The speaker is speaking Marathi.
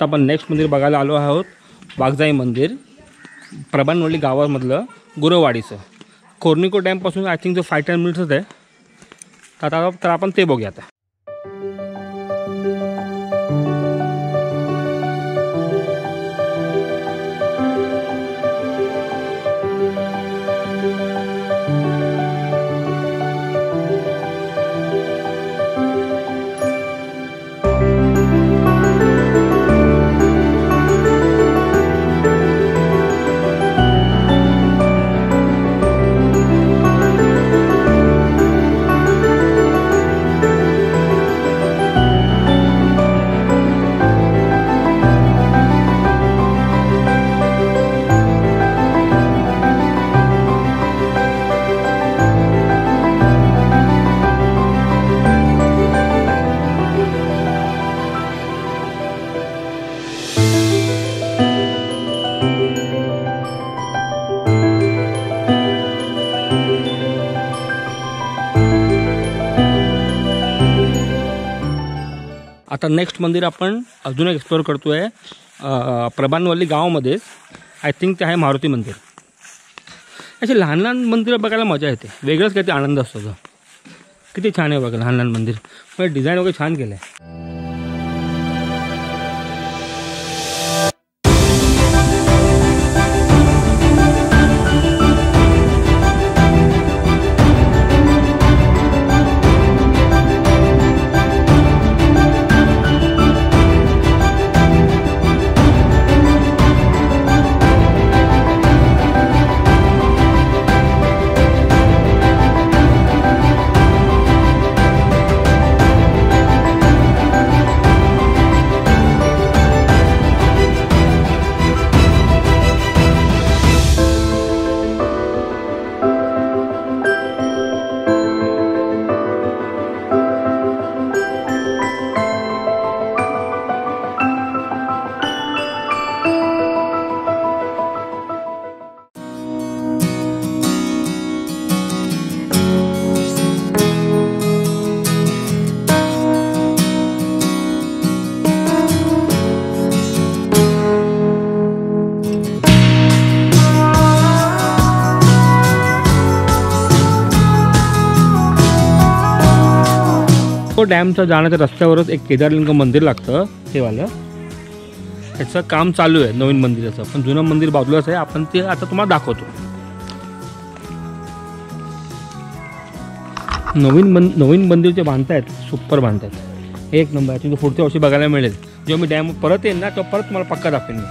आता आपण नेक्स्ट मंदिर बघायला आलो आहोत. वाघजाई मंदिर. प्रभानवल्ली गावामधलं. गुरवाडीचं. कोर्निको डॅमपासून आय थिंक जो फाय टेन मिनिट्सच आहे. तर आता तर आपण ते बघूया आता. आता नेक्स्ट मंदिर आपण अजून एक एक्सप्लोअर करतो आहे प्रभानवल्ली गावामध्येच आय थिंक ते आहे मारुती मंदिर. असे लहान लहान मंदिरं बघायला मजा येते. वेगळंच काहीतरी आनंद असतो तो. किती छान आहे बघा लहान लहान मंदिर. पण डिझाईन वगैरे छान केलं आहे तो डॅमच्या जाण्याच्या रस्त्यावरच एक केदारलिंग मंदिर लागतं. ते वालं. त्याचं काम चालू आहे नवीन मंदिराचं. पण जुनं मंदिर बाजूलाच आहे. आपण ते आता तुम्हाला दाखवतो. नवीन मन नवीन मंदिर जे बांधतायत सुपर बांधतायत. एक नंबर. आहे तुमचं पुढच्या वर्षी बघायला मिळेल. जेव्हा मी डॅम परत येईन ना तेव्हा परत तुम्हाला पक्का दाखवेन मी.